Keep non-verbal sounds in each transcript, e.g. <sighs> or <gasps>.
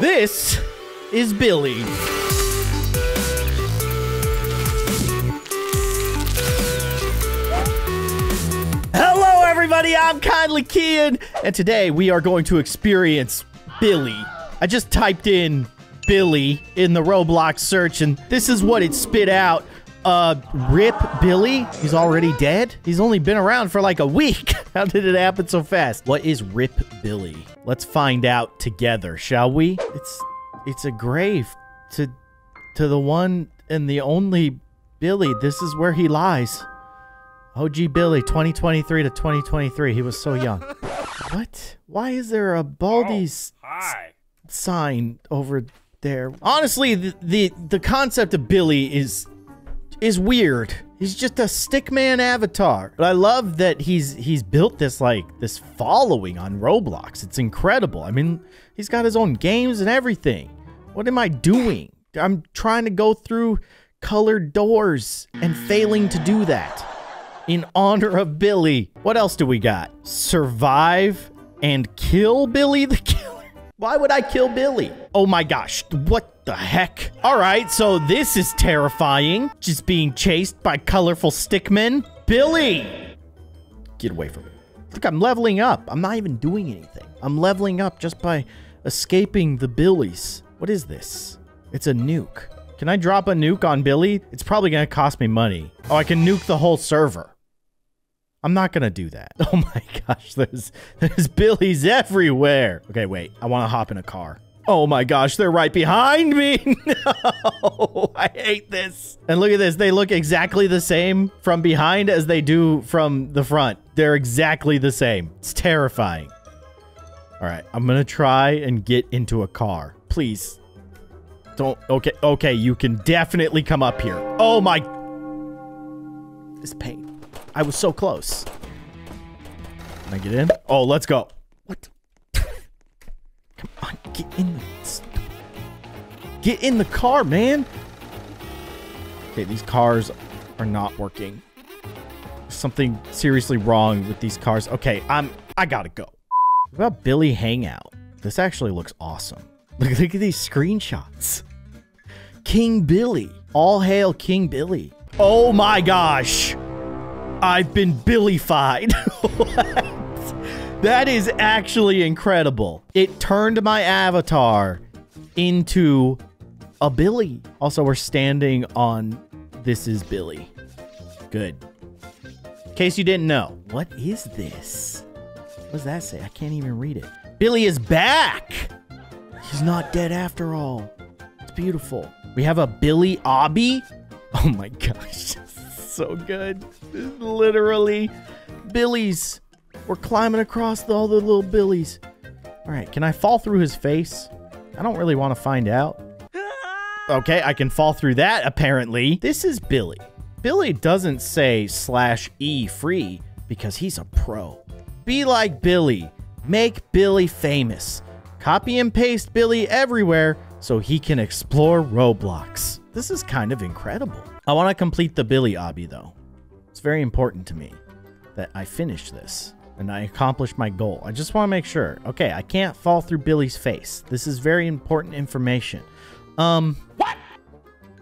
This is Billy. Hello, everybody. I'm Kindly Keyin, and today we are going to experience Billy. I just typed in Billy in the Roblox search, and this is what it spit out. Uh, Rip Billy? He's already dead? He's only been around for like a week. <laughs> How did it happen so fast? What is Rip Billy? Let's find out together, shall we? It's it's a grave to to the one and the only Billy. This is where he lies. OG Billy, 2023 to 2023. He was so young. <laughs> what? Why is there a Baldi's oh, Hi. sign over there? Honestly, the, the the concept of Billy is is weird. He's just a stickman avatar. But I love that he's he's built this like this following on Roblox. It's incredible. I mean, he's got his own games and everything. What am I doing? I'm trying to go through colored doors and failing to do that. In honor of Billy. What else do we got? Survive and kill Billy the Killer. Why would I kill Billy? Oh my gosh, what the heck? All right, so this is terrifying. Just being chased by colorful stickmen. Billy! Get away from me. Look, I'm leveling up. I'm not even doing anything. I'm leveling up just by escaping the Billies. What is this? It's a nuke. Can I drop a nuke on Billy? It's probably gonna cost me money. Oh, I can nuke the whole server. I'm not gonna do that. <laughs> Oh my gosh, there's there's billies everywhere. Okay, wait. I want to hop in a car. Oh my gosh, they're right behind me. <laughs> No, I hate this. And look at this. They look exactly the same from behind as they do from the front. They're exactly the same. It's terrifying. All right, I'm gonna try and get into a car. Please. Don't. Okay, okay. You can definitely come up here. Oh my. This pain. I was so close. Can I get in? Oh, let's go. What? Come on, get in the... Get in the car, man. Okay, these cars are not working. Something seriously wrong with these cars. Okay, I'm... I gotta go. What about Billy Hangout? This actually looks awesome. <laughs> Look, look at these screenshots. King Billy. All hail King Billy. Oh my gosh. I've been Billyfied. <laughs> That is actually incredible. It turned my avatar into a Billy. Also, we're standing on This is Billy. Good. In case you didn't know, what is this? What does that say? I can't even read it. Billy is back! He's not dead after all. It's beautiful. We have a Billy Obby. <laughs> Oh my gosh. So good. Literally, Billies. We're climbing across the, all the little Billies. All right, can I fall through his face? I don't really want to find out. Okay, I can fall through that, apparently. This is Billy. Billy doesn't say slash E free because he's a pro. Be like Billy. Make Billy famous. Copy and paste Billy everywhere so he can explore Roblox. This is kind of incredible. I want to complete the Billy obby though. It's very important to me that I finish this and I accomplish my goal. I just want to make sure. Okay, I can't fall through Billy's face. This is very important information. Um, what?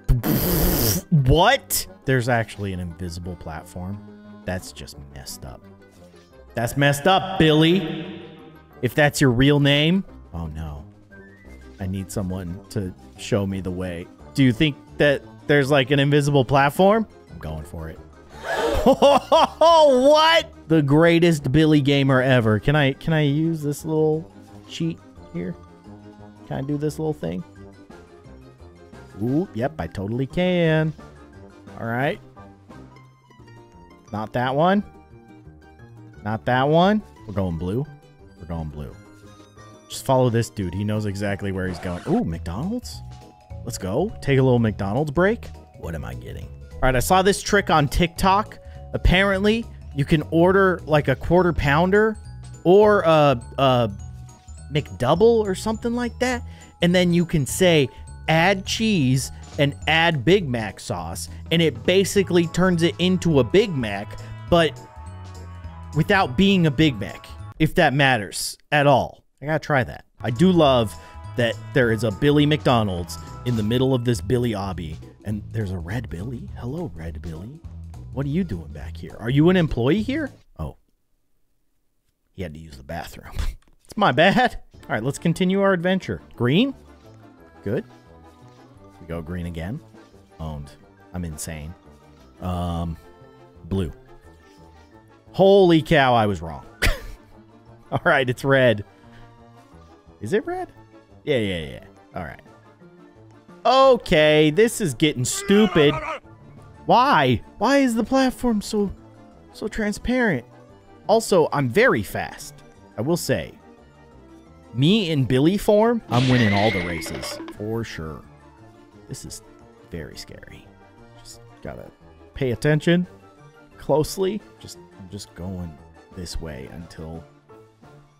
<laughs> what? There's actually an invisible platform. That's just messed up. That's messed up, Billy. If that's your real name. Oh no. I need someone to show me the way. Do you think that there's like an invisible platform? I'm going for it. <laughs> what? The greatest Billy gamer ever. Can I can I use this little cheat here? Can I do this little thing? Ooh, yep, I totally can. All right. Not that one. Not that one. We're going blue. We're going blue. Just follow this dude. He knows exactly where he's going. Ooh, McDonald's? Let's go. Take a little McDonald's break. What am I getting? All right, I saw this trick on TikTok. Apparently, you can order like a quarter pounder or a, a McDouble or something like that. And then you can say, add cheese and add Big Mac sauce. And it basically turns it into a Big Mac, but without being a Big Mac, if that matters at all. I gotta try that. I do love that there is a Billy McDonald's in the middle of this Billy Obby, and there's a red Billy. Hello, red Billy. What are you doing back here? Are you an employee here? Oh, he had to use the bathroom. <laughs> it's my bad. All right, let's continue our adventure. Green? Good. We go green again. Owned. I'm insane. Um, blue. Holy cow, I was wrong. <laughs> All right, it's red. Is it red? Yeah, yeah, yeah. All right. Okay, this is getting stupid. Why? Why is the platform so so transparent? Also, I'm very fast. I will say. Me in Billy form, I'm winning all the races for sure. This is very scary. Just gotta pay attention closely. Just I'm just going this way until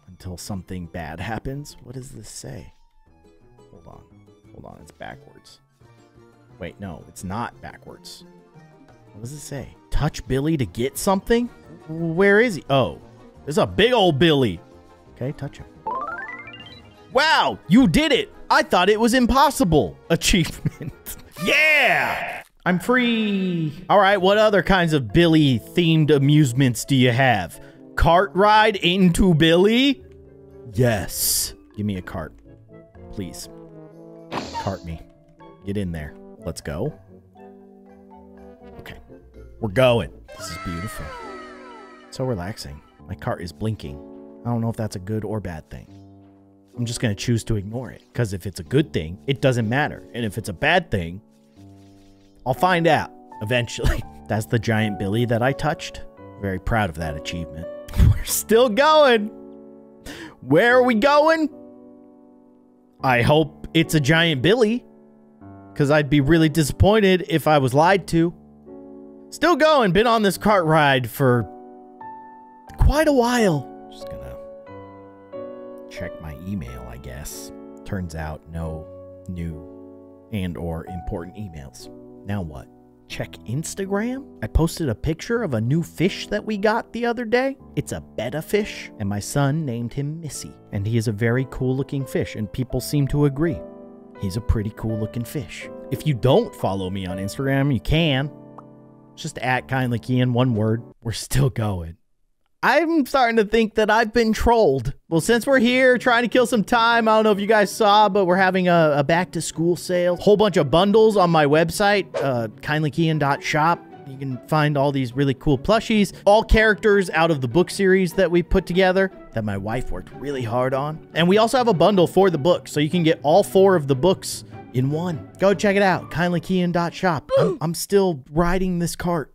until something bad happens. What does this say? Hold on. Hold on, it's backwards. Wait, no, it's not backwards. What does it say? Touch Billy to get something? Where is he? Oh, there's a big old Billy. Okay, touch him. Wow, you did it! I thought it was impossible. <laughs> Achievement. <laughs> yeah! I'm free. All right, what other kinds of Billy themed amusements do you have? Cart ride into Billy? Yes. Give me a cart. Please. Cart me. Get in there. Let's go. Okay. We're going. This is beautiful. So relaxing. My cart is blinking. I don't know if that's a good or bad thing. I'm just going to choose to ignore it. Because if it's a good thing, it doesn't matter. And if it's a bad thing, I'll find out eventually. <laughs> That's the giant Billy that I touched. Very proud of that achievement. <laughs> We're still going. Where are we going? I hope it's a giant Billy. Because I'd be really disappointed if I was lied to. Still going. Been on this cart ride for quite a while. Just gonna check my email, I guess. Turns out no new and or important emails. Now what? Check Instagram? I posted a picture of a new fish that we got the other day. It's a betta fish, and my son named him Missy. And he is a very cool looking fish, and people seem to agree. He's a pretty cool looking fish. If you don't follow me on Instagram, you can. Just at kindly in one word. We're still going. I'm starting to think that I've been trolled. Well, since we're here trying to kill some time, I don't know if you guys saw, but we're having a, a back to school sale. Whole bunch of bundles on my website, uh, kindlykeyin.shop. You can find all these really cool plushies, all characters out of the book series that we put together that my wife worked really hard on. And we also have a bundle for the book, so you can get all four of the books in one. Go check it out, kindlykeyin.shop. I'm, I'm still riding this cart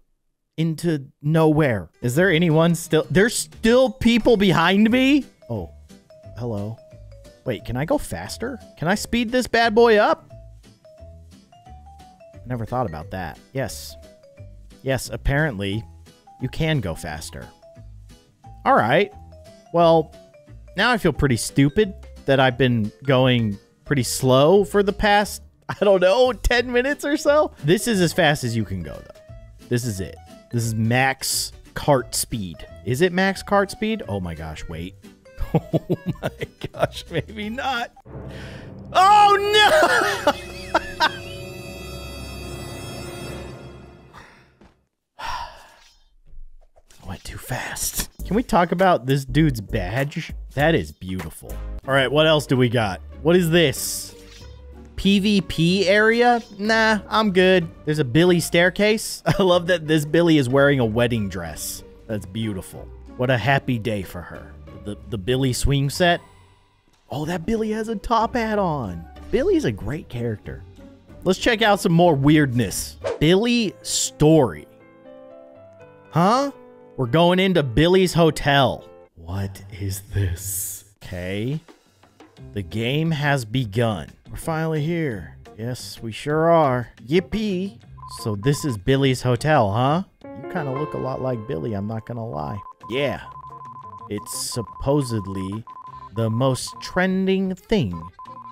into nowhere. Is there anyone still? There's still people behind me? Oh, hello. Wait, can I go faster? Can I speed this bad boy up? Never thought about that. Yes. Yes, apparently you can go faster. All right. Well, now I feel pretty stupid that I've been going pretty slow for the past, I don't know, <laughs> 10 minutes or so. This is as fast as you can go, though. This is it. This is max cart speed. Is it max cart speed? Oh my gosh, wait. <laughs> Oh my gosh, maybe not. Oh no! <sighs> I went too fast. Can we talk about this dude's badge? That is beautiful. All right, what else do we got? What is this? PvP area? Nah, I'm good. There's a Billy staircase. <laughs> I love that this Billy is wearing a wedding dress. That's beautiful. What a happy day for her. The, the Billy swing set. Oh, that Billy has a top hat on. Billy's a great character. Let's check out some more weirdness. Billy story. Huh? We're going into Billy's hotel. What is this? Okay. The game has begun. We're finally here. Yes, we sure are. Yippee! So this is Billy's hotel, huh? You kind of look a lot like Billy, I'm not gonna lie. Yeah. It's supposedly the most trending thing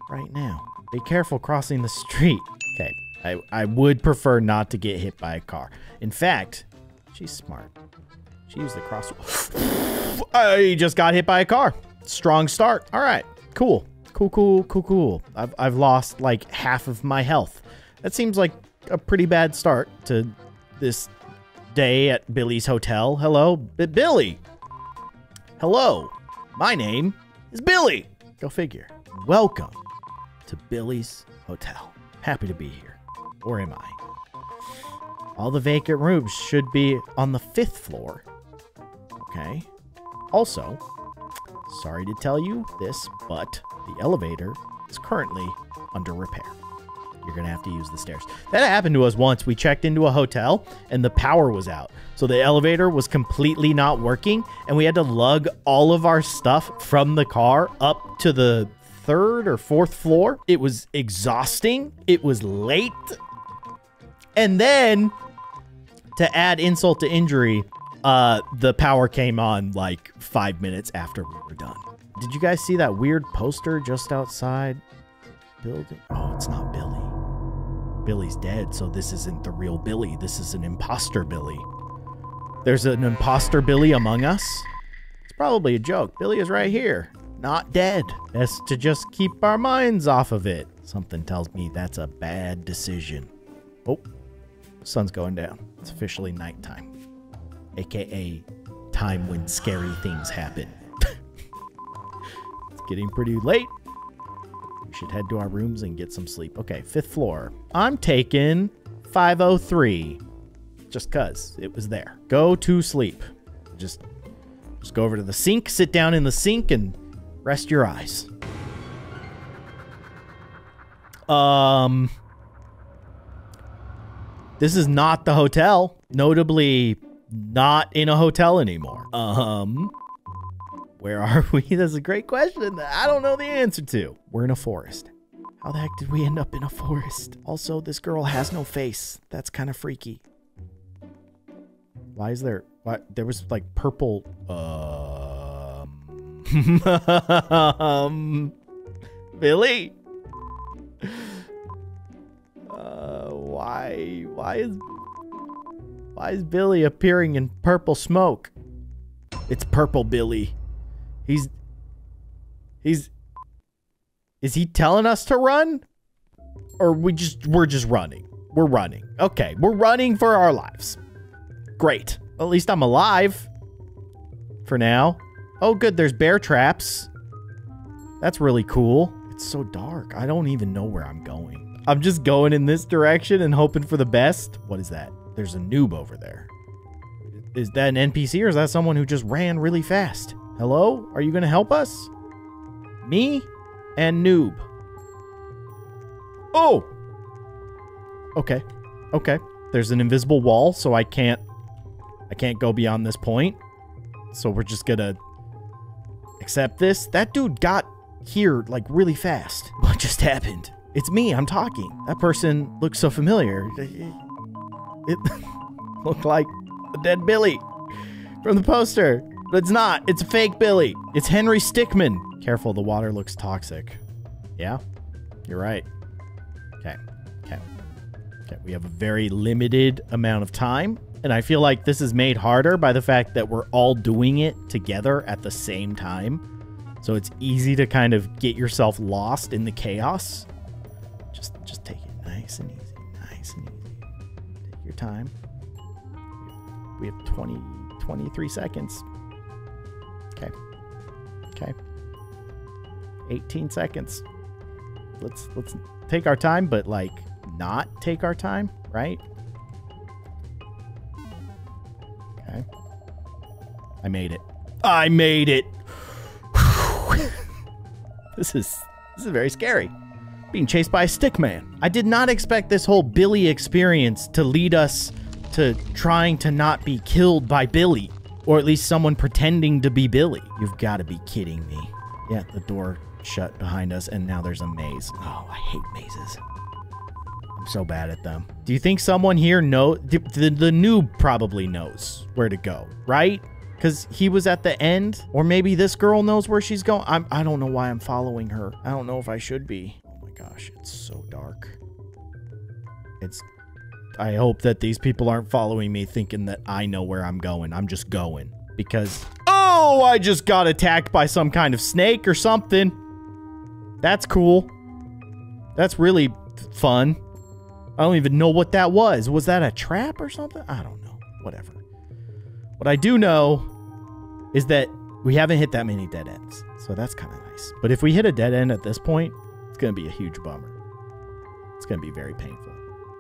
right now. Be careful crossing the street. Okay, I, I would prefer not to get hit by a car. In fact, she's smart. She used the crosswalk. <laughs> I just got hit by a car. Strong start. All right, cool Cool, cool, cool, cool. I've, I've lost like half of my health. That seems like a pretty bad start to this day at Billy's hotel. Hello, B Billy. Hello, my name is Billy. Go figure. Welcome to Billy's Hotel. Happy to be here. Or am I? All the vacant rooms should be on the fifth floor. Okay. Also, sorry to tell you this, but the elevator is currently under repair. You're going to have to use the stairs. That happened to us once. We checked into a hotel and the power was out. So the elevator was completely not working and we had to lug all of our stuff from the car up to the third or fourth floor. It was exhausting. It was late. And then to add insult to injury, uh, the power came on like five minutes after we were done. Did you guys see that weird poster just outside building? Oh, it's not Billy. Billy's dead, so this isn't the real Billy. This is an imposter Billy. There's an imposter Billy among us. It's probably a joke. Billy is right here, not dead. Best to just keep our minds off of it. Something tells me that's a bad decision. Oh, sun's going down. It's officially nighttime, aka time when scary things happen. it's getting pretty late. We should head to our rooms and get some sleep. Okay, fifth floor. I'm taking 503 just cuz it was there. Go to sleep. Just just go over to the sink, sit down in the sink and rest your eyes. Um this is not the hotel. Notably, not in a hotel anymore. Um, where are we? <laughs> That's a great question that I don't know the answer to. We're in a forest. How the heck did we end up in a forest? Also, this girl has no face. That's kind of freaky. Why is there? Why there was like purple? Um, <laughs> um Billy. Uh, why? Why is why is Billy appearing in purple smoke? It's purple Billy. He's he's is he telling us to run? Or we just we're just running. We're running. Okay, we're running for our lives. Great. At least I'm alive. For now. Oh good, there's bear traps. That's really cool. It's so dark. I don't even know where I'm going. I'm just going in this direction and hoping for the best. What is that? There's a noob over there. Is that an NPC or is that someone who just ran really fast? Hello? Are you going to help us? Me and noob. Oh! Okay. Okay. There's an invisible wall, so I can't I can't go beyond this point. So we're just gonna accept this. That dude got here like really fast. <laughs> What just happened? It's me, I'm talking. That person looks so familiar. It <laughs> looked like a dead Billy from the poster. But it's not. It's a fake Billy. It's Henry Stickmin. Careful, the water looks toxic. Yeah? You're right. Okay. Okay. Okay. We have a very limited amount of time. And I feel like this is made harder by the fact that we're all doing it together at the same time. So it's easy to kind of get yourself lost in the chaos. Just just take it nice and easy, nice and easy. Time. We have 20, 23 seconds. Okay. Okay. 18 seconds. Let's let's take our time, but like not take our time, right? Okay. I made it. I made it. <sighs> this is this is very scary being chased by a stick man. I did not expect this whole Billy experience to lead us to trying to not be killed by Billy, or at least someone pretending to be Billy. You've got to be kidding me. Yeah, the door shut behind us, and now there's a maze. Oh, I hate mazes. I'm so bad at them. Do you think someone here know the, the, the noob probably knows where to go, right? Because he was at the end, or maybe this girl knows where she's going. I'm, I don't know why I'm following her. I don't know if I should be gosh, it's so dark. It's. I hope that these people aren't following me thinking that I know where I'm going. I'm just going. Because. Oh, I just got attacked by some kind of snake or something. That's cool. That's really fun. I don't even know what that was. Was that a trap or something? I don't know. Whatever. What I do know is that we haven't hit that many dead ends. So that's kind of nice. But if we hit a dead end at this point, it's going to be a huge bummer. It's going to be very painful.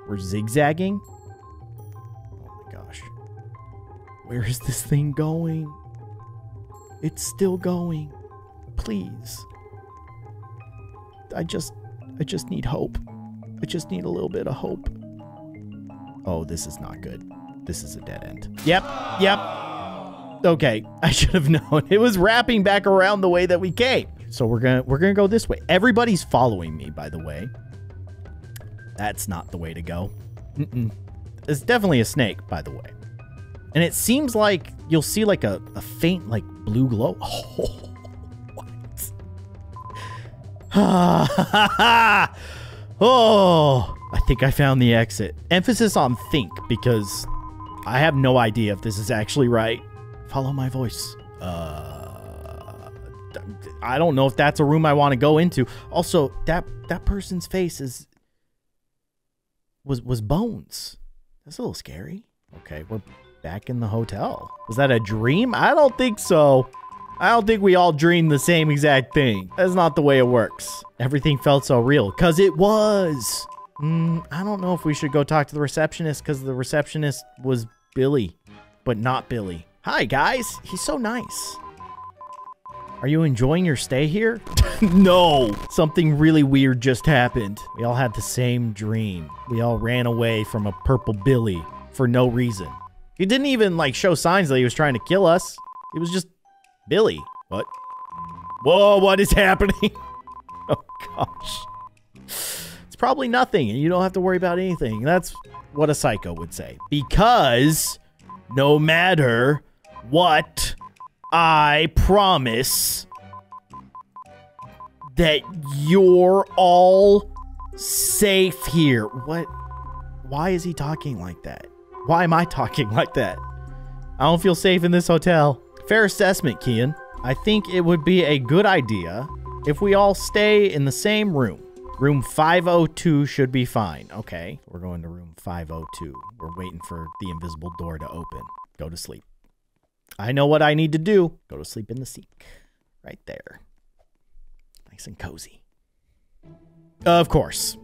We're zigzagging. Oh my gosh. Where is this thing going? It's still going. Please. I just I just need hope. I just need a little bit of hope. Oh, this is not good. This is a dead end. Yep. Yep. Okay, <laughs> I should have known. It was wrapping back around the way that we came. So we're to we're to go this way. Everybody's following me, by the way. That's not the way to go. Mm -mm. It's definitely a snake, by the way. And it seems like you'll see like a, a faint like blue glow. Oh, <laughs> what? <sighs> oh, I think I found the exit. Emphasis on think because I have no idea if this is actually right. Follow my voice. Uh, I don't know if that's a room I want to go into. Also, that that person's face is was was bones. That's a little scary. Okay, we're back in the hotel. Was that a dream? I don't think so. I don't think we all dreamed the same exact thing. That's not the way it works. Everything felt so real, because it was. Mm, I don't know if we should go talk to the receptionist, because the receptionist was Billy, but not Billy. Hi, guys. He's so nice. Are you enjoying your stay here? <laughs> no! Something really weird just happened. We all had the same dream. We all ran away from a purple Billy for no reason. He didn't even, like, show signs that he was trying to kill us. It was just Billy. What? Whoa, what is <laughs> happening? <laughs> oh, gosh. It's probably nothing, and you don't have to worry about anything. That's what a psycho would say. Because no matter what, I promise that you're all safe here. What? Why is he talking like that? Why am I talking like that? I don't feel safe in this hotel. Fair assessment, Keyin. I think it would be a good idea if we all stay in the same room. Room 502 should be fine. Okay, we're going to room 502. We're waiting for the invisible door to open. Go to sleep. I know what I need to do. Go to sleep in the seat. Right there. Nice and cozy. Of course.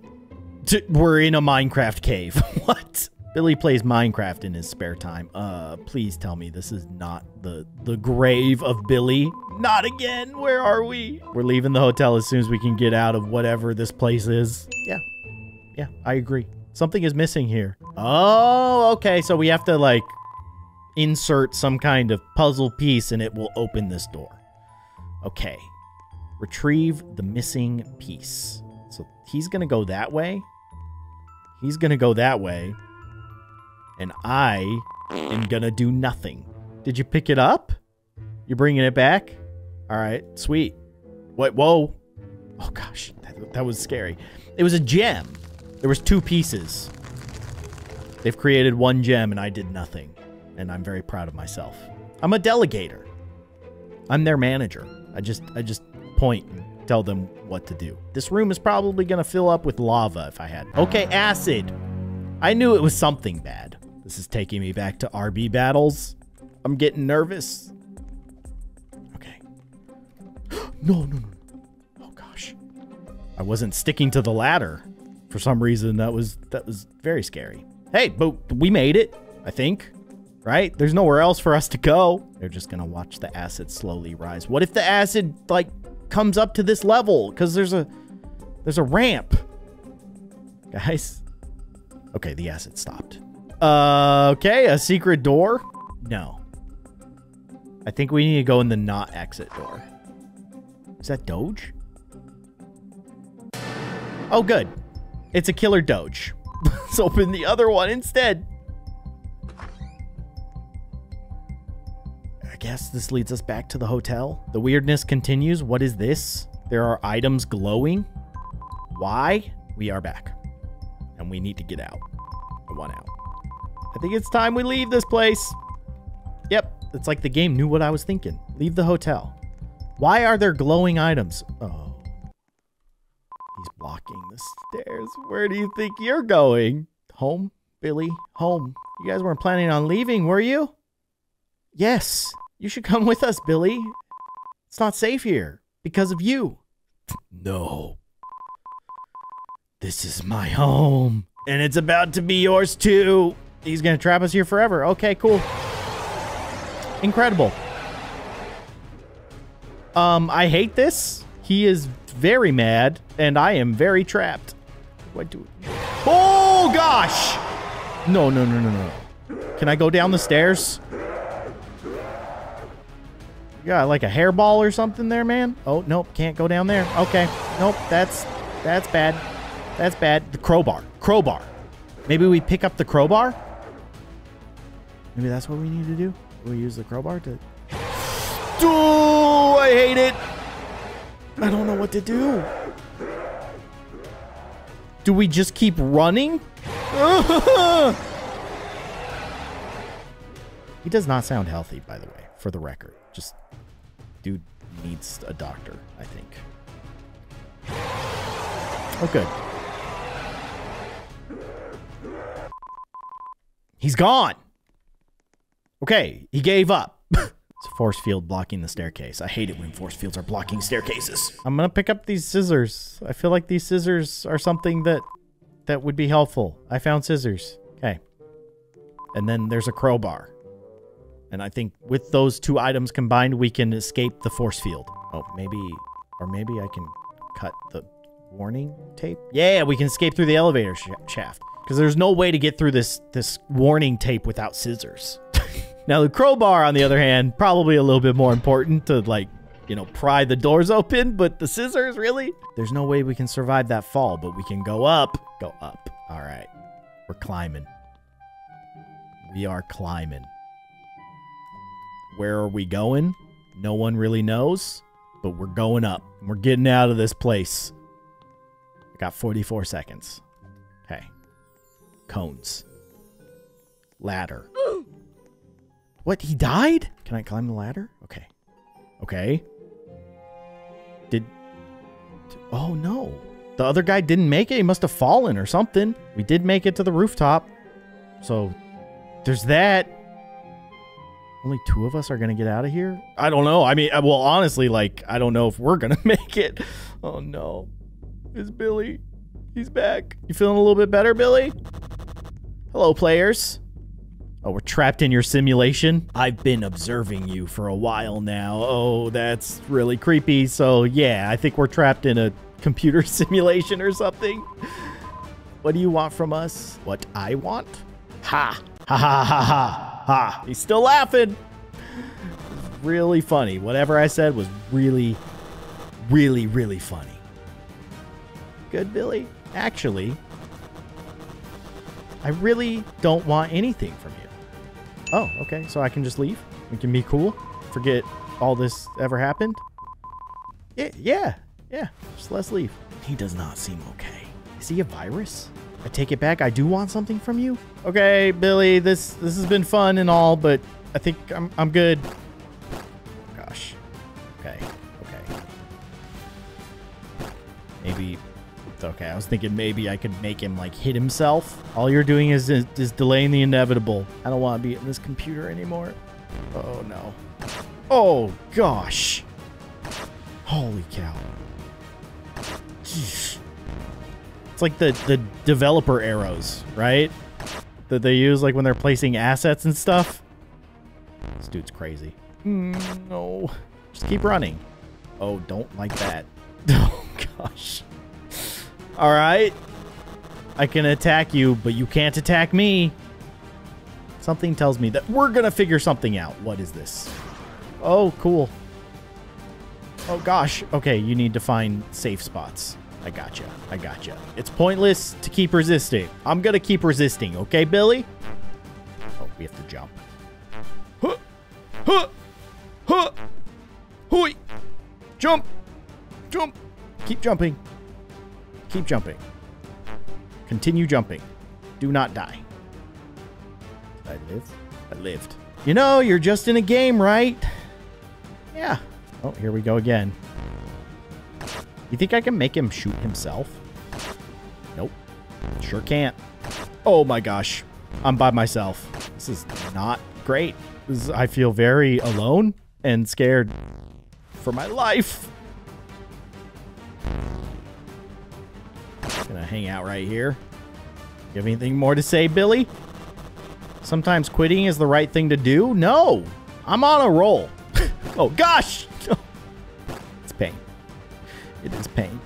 We're in a Minecraft cave. <laughs> what? Billy plays Minecraft in his spare time. Uh, please tell me this is not the the grave of Billy. Not again. Where are we? We're leaving the hotel as soon as we can get out of whatever this place is. Yeah. Yeah, I agree. Something is missing here. Oh, okay. So we have to like insert some kind of puzzle piece and it will open this door. Okay. Retrieve the missing piece. So he's going to go that way. He's going to go that way and I am gonna do nothing. Did you pick it up? You're bringing it back? All right, sweet. What? Whoa. Oh gosh, that, that was scary. It was a gem. There was two pieces. They've created one gem and I did nothing. And I'm very proud of myself. I'm a delegator. I'm their manager. I just I just point and tell them what to do. This room is probably going to fill up with lava if I had. Okay, acid. I knew it was something bad. This is taking me back to RB battles. I'm getting nervous. Okay. <gasps> no, no, no. Oh gosh. I wasn't sticking to the ladder. For some reason that was that was very scary. Hey, but we made it, I think. Right? There's nowhere else for us to go. They're just going to watch the acid slowly rise. What if the acid like comes up to this level cuz there's a there's a ramp. Guys. Okay, the acid stopped. Uh, okay, a secret door? No. I think we need to go in the not exit door. Is that Doge? Oh, good. It's a killer Doge. <laughs> Let's open the other one instead. Guess this leads us back to the hotel. The weirdness continues. What is this? There are items glowing. Why? We are back. And we need to get out. I want out. I think it's time we leave this place. Yep, it's like the game knew what I was thinking. Leave the hotel. Why are there glowing items? Oh. He's blocking the stairs. Where do you think you're going? Home, Billy, home. You guys weren't planning on leaving, were you? Yes. You should come with us, Billy. It's not safe here because of you. No. This is my home. And it's about to be yours too. He's going to trap us here forever. Okay, cool. Incredible. Um, I hate this. He is very mad, and I am very trapped. What do? Oh gosh! No, no, no, no, no. Can I go down the stairs? You got like a hairball or something there, man? Oh, nope, can't go down there. Okay, nope, that's that's bad. That's bad. The crowbar. Crowbar. Maybe we pick up the crowbar? Maybe that's what we need to do? We use the crowbar to... Oh, I hate it. I don't know what to do. Do we just keep running? <laughs> he does not sound healthy, by the way, for the record. Just, dude needs a doctor, I think. Oh, good. He's gone. Okay, he gave up. <laughs> it's a force field blocking the staircase. I hate it when force fields are blocking staircases. I'm gonna pick up these scissors. I feel like these scissors are something that that would be helpful. I found scissors. Okay. And then there's a crowbar. And I think with those two items combined, we can escape the force field. Oh, maybe, or maybe I can cut the warning tape. Yeah, we can escape through the elevator sh shaft. Because there's no way to get through this, this warning tape without scissors. <laughs> now, the crowbar, on the other hand, probably a little bit more important to, like, you know, pry the doors open, but the scissors, really? There's no way we can survive that fall, but we can go up. Go up. All right. We're climbing. We are climbing. Where are we going? No one really knows, but we're going up. We're getting out of this place. I got 44 seconds. Okay. Cones. Ladder. <gasps> what? He died? Can I climb the ladder? Okay. Okay. Did... Oh, no. The other guy didn't make it. He must have fallen or something. We did make it to the rooftop. So, there's that. Only two of us are going to get out of here? I don't know. I mean, uh, well, honestly, like, I don't know if we're going <laughs> to make it. Oh, no. It's Billy. He's back. You feeling a little bit better, Billy? Hello, players. Oh, we're trapped in your simulation? I've been observing you for a while now. Oh, that's really creepy. So, yeah, I think we're trapped in a computer <laughs> simulation or something. What do you want from us? What I want? Ha! Ha ha ha ha ha! He's still laughing! Really funny. Whatever I said was really, really, really funny. Good, Billy? Actually, I really don't want anything from you. Oh, okay. So I can just leave? We can be cool? Forget all this ever happened? Yeah, yeah, yeah. Just let's leave. He does not seem okay. Is he a virus? I take it back. I do want something from you. Okay, Billy, this this has been fun and all, but I think I'm I'm good. Gosh. Okay. Okay. Maybe okay. I was thinking maybe I could make him like hit himself. All you're doing is is, is delaying the inevitable. I don't want to be in this computer anymore. Oh no. Oh gosh. Holy cow. Jeez. It's like the the developer arrows, right? That they use like when they're placing assets and stuff. This dude's crazy. Mm, no. Just keep running. Oh, don't like that. <laughs> Oh gosh. All right. I can attack you, but you can't attack me. Something tells me that we're going to figure something out. What is this? Oh, cool. Oh, gosh. Okay, you need to find safe spots. I gotcha. I gotcha. It's pointless to keep resisting. I'm to keep resisting, okay, Billy? Oh, we have to jump. Huh! Huh! Huh! Hoi! Jump! Jump! Keep jumping. Keep jumping. Continue jumping. Do not die. I live? I lived. You know, you're just in a game, right? Yeah. Oh, here we go again. You think I can make him shoot himself? Nope. Sure can't. Oh my gosh. I'm by myself. This is not great. Is, I feel very alone and scared for my life. Gonna hang out right here. You have anything more to say, Billy? Sometimes quitting is the right thing to do? No! I'm on a roll. <laughs> oh, gosh! <laughs> it's pain. It is pain.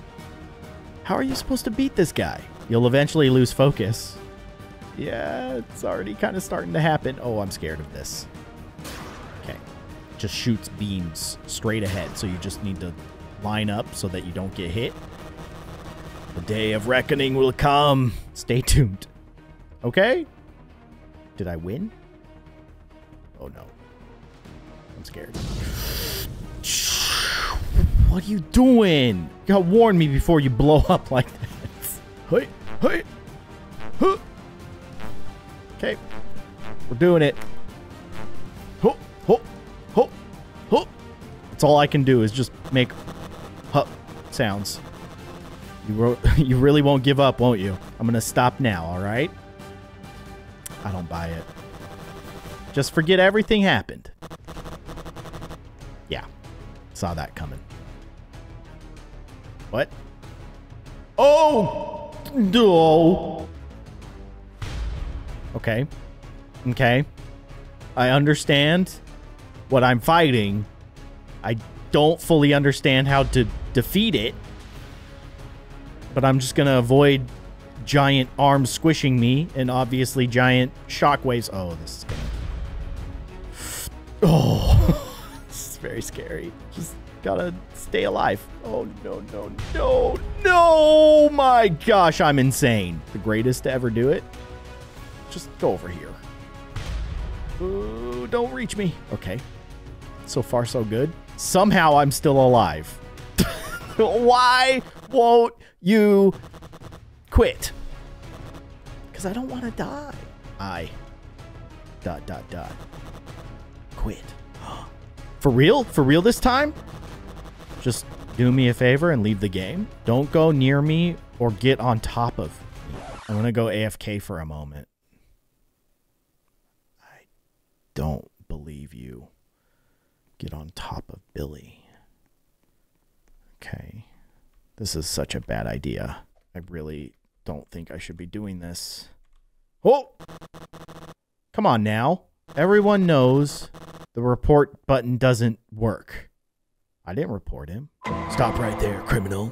How are you supposed to beat this guy? You'll eventually lose focus. Yeah, it's already kind of starting to happen. Oh, I'm scared of this. Okay. Just shoots beams straight ahead, so you just need to line up so that you don't get hit. The day of reckoning will come. Stay tuned. Okay? Did I win? Oh no. I'm scared. What are you doing? You gotta warn me before you blow up like this. Hey, hey, huh. Okay. We're doing it. Ho, ho, ho, ho. That's all I can do is just make huh sounds. You, <laughs> you really won't give up, won't you? I'm going to stop now, all right? I don't buy it. Just forget everything happened. Yeah. Saw that coming. What? Oh! No! Okay. Okay. I understand what I'm fighting. I don't fully understand how to defeat it. But I'm just going to avoid giant arms squishing me and obviously giant shockwaves. Oh, this is going <sighs> to... Oh, <laughs> this is very scary. Just gotta stay alive. Oh, no, no, no, no! My gosh, I'm insane. The greatest to ever do it. Just go over here. Ooh, don't reach me. Okay. So far, so good. Somehow, I'm still alive. <laughs> Why won't you quit? Because I don't want to die. I. Dot, dot, dot. Quit. <gasps> For real? For real this time? Just do me a favor and leave the game. Don't go near me or get on top of me. I'm going to go AFK for a moment. I don't believe you. Get on top of Billy. Okay. This is such a bad idea. I really don't think I should be doing this. Oh! Come on now. Everyone knows the report button doesn't work. I didn't report him. Stop right there, criminal.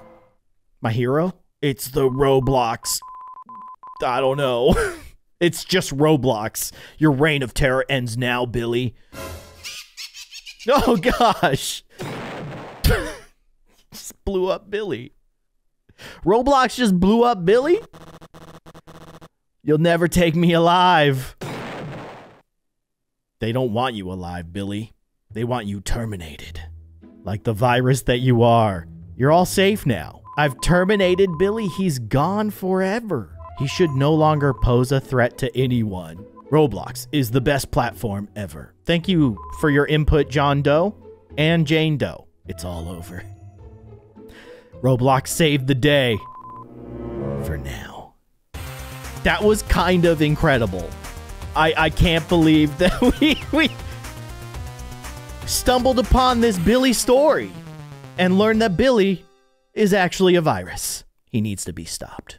My hero? It's the Roblox. I don't know. <laughs> it's just Roblox. Your reign of terror ends now, Billy. <laughs> Oh gosh. <laughs> just blew up Billy. Roblox just blew up Billy? You'll never take me alive. They don't want you alive, Billy. They want you terminated. Like the virus that you are. You're all safe now. I've terminated Billy. He's gone forever. He should no longer pose a threat to anyone. Roblox is the best platform ever. Thank you for your input, John Doe and Jane Doe. It's all over. Roblox saved the day. For now. That was kind of incredible. I, I can't believe that <laughs> we, we stumbled upon this Billy story and learned that Billy is actually a virus. He needs to be stopped.